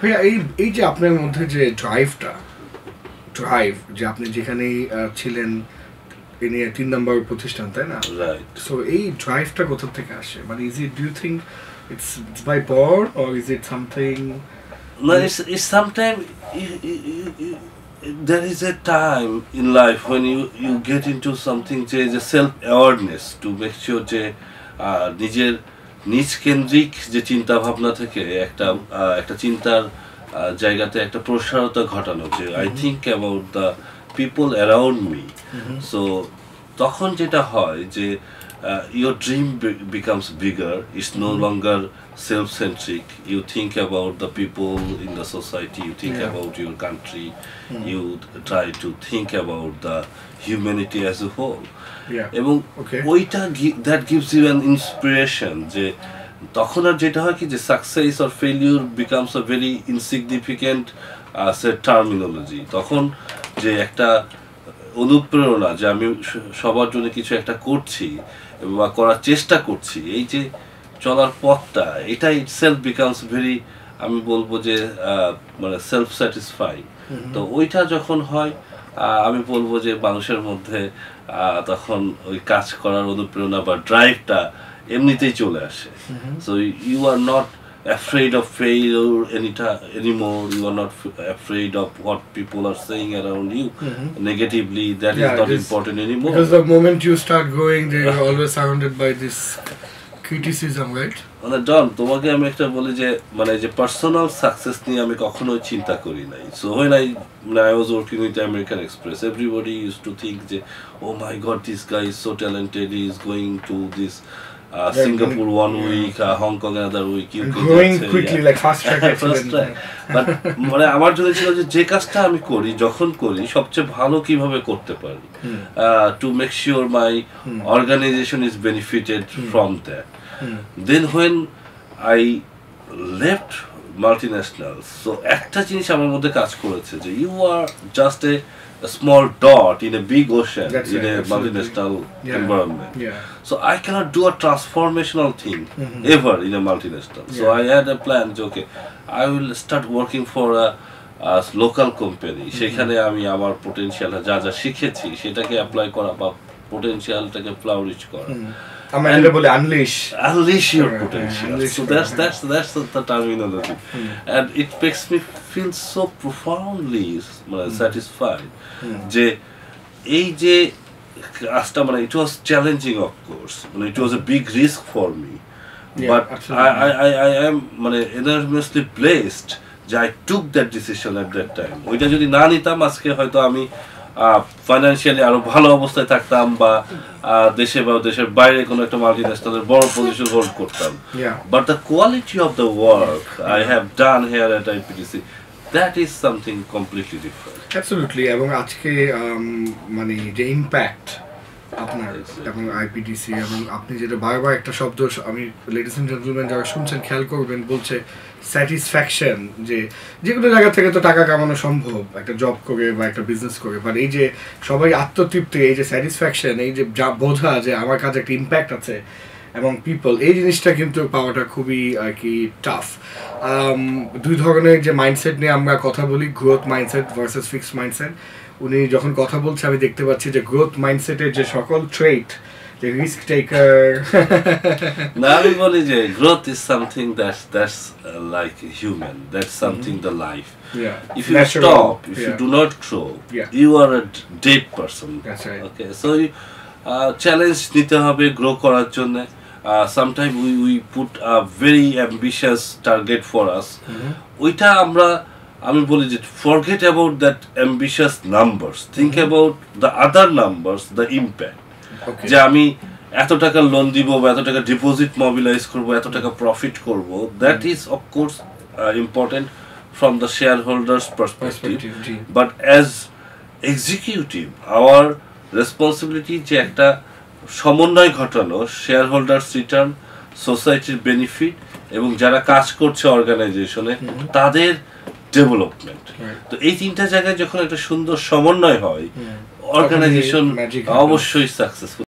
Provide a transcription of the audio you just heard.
ভাইয়া এই এই যে আপনার মধ্যে যে ড্রাইভটা ড্রাইভ যে আপনি ছিলেন নিয়ে তিন নম্বর প্রতিষ্ঠান তাই না? রাইট সো এই ড্রাইভটা কোথা থেকে আসে? মানে is it do think it's by or is it something No, it's, it's sometimes there is a time in life when you, you get into something যে self awareness to make sure যে আহ, নিজের নিজ কেন্দ্রিক যে চিন্তা ভাবনা থেকে একটা আহ, একটা চিন্তার জায়গাতে একটা প্রসারতা ঘটানো যে I think about the people around me so তখন যেটা হয় যে Your dream becomes bigger it's no longer self centric you think about the people in the society you think Yeah. About your country you try to think about the humanity as a whole Yeah. এবং Okay. ওইটা that gives you an inspiration যে তখন আর যেটা হয় কি যে success or failure becomes a very insignificant say terminology তখন যে একটা অনুপ্রেরণা যে আমি সবার জন্য কিছু একটা করছি বা করার চেষ্টা করছি এই যে চলার পথটা এটা ইটসেলফ বিকামস ভেরি আমি বলব যে মানে সেলফ স্যাটিসফাই তো ওইটা যখন হয় আমি বলব যে মানুষের মধ্যে আহ, তখন ওই কাজ করার অনুপ্রেরণা বা ড্রাইভটা এমনিতেই চলে আসে। So you are not afraid of failure any time anymore you are not f- afraid of what people are saying around you negatively That is Yeah, not it is- important anymore Because the moment you start going, they are always surrounded by this criticism, right? মানে ডন তোমাকে আমি একটা বলি যে মানে যে personal success নিয়ে আমি কখনোই চিন্তা করি নাই সো হোয়েন আই মানে I was working with American Express everybody use to think যে oh my god this guy is so talented is going to this Singapore one week Hong Kong another week you And growing quickly, like fast track. But মানে আমার জন্য ছিল যে যে কাজটা আমি করি যখন করি সবচেয়ে ভালো কীভাবে করতে পারি to make sure my organization is benefited from that then when I left multinational so একটা জিনিস আমার মধ্যে কাজ করেছে যে you are just a Small dot in a big ocean That's in right, a absolutely. Multinational Yeah. environment Yeah. So I cannot do a transformational thing ever in a multinational. So Yeah. I had a plan. যে, Okay, I will start working for a, a local company. সেখানে আমি আমার potential যা যা শিখেছি সেটাকে apply করা বা পোটেনশিয়ালটাকে ফ্লাউরিশ করা আমরা যেটা বলি unleash. unleash your Correct, potential. yeah, unleash so your that's potential. that's that's the, feel so profoundly মানে satisfied. যে এই যে কাজটা মানে it was challenging of course মানে it was a big risk for me Yeah, but I, absolutely. I, I, I am মানে enormously blessed যে I took that decision at that time ওইটা যদি না নিতাম আজকে হয়তো আমি ফাইন্যান্সিয়ালি আরও ভালো অবস্থায় থাকতাম বা দেশে বা দেশের বাইরে কোনো একটা মাল্টি ন্যাশনালের বড় পজিশন হোল্ড করতাম। But the quality of the work I have done here here at that is something completely different. Absolutely এবং আজকে মানে যে ইম্প্যাক্ট আপনার, এবং আইপিডিসি এবং আপনি যেটা বারবার একটা শব্দ, আমি লেডিস এন্ড জেন্টলম্যান যারা শুনছেন, খেয়াল করবেন, বলছে স্যাটিসফ্যাকশন যে যে কোনো জায়গা থেকে তো টাকা কামানো সম্ভব, একটা জব করে বা একটা বিজনেস করে বাট এই যে সবাই আত্মতৃপ্তি, এই যে স্যাটিসফ্যাকশন এই যে যা বোঝা যে আমার কাছে একটা ইম্প্যাক্ট আছে এবং পিপল এই জিনিসটা কিন্তু পাওয়াটা খুবই আর কি টাফ দুই ধরনের যে মাইন্ডসেট নিয়ে আমরা কথা বলি growth mindset versus fixed mindset উনি যখন কথা বলছে আমি দেখতে পাচ্ছি যে গ্রোথ মাইন্ডসেটের যে সকল ট্রেট যে রিস্ক টেকার Now everybody যে growth is something that's that's uh, like human. That's something the life. Yeah. If you Natural, stop, if you do not grow, Yeah. you are a dead person. That's right. Okay, so you, uh, challenge নিতে হবে grow করার জন্য. Uh, sometimes we, we put a very ambitious target for us. Mm-hmm. ওইটা আমরা আমি বলি যে that ambitious numbers. Think Mm-hmm. about the other numbers, the impact. Okay. যে আমি এত টাকা লোন দিব বা এত টাকা ডিপোজিট মোবিলাইজ করব এত টাকা প্রফিট করব that is of course important from the share holders perspective but as executive our responsibility যে একটা সমন্বয় ঘটানো শেয়ার হোল্ডার্স রিটার্ন সোসাইটির বেনিফিট এবং যারা কাজ করছে অর্গানাইজেশনে তাদের ডেভেলপমেন্ট তো এই তিনটা জায়গায় যখন একটা সুন্দর সমন্বয় হয় অর্গানাইজেশন অবশ্যই সাকসেসফুল